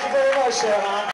Thank you very much, Sarah.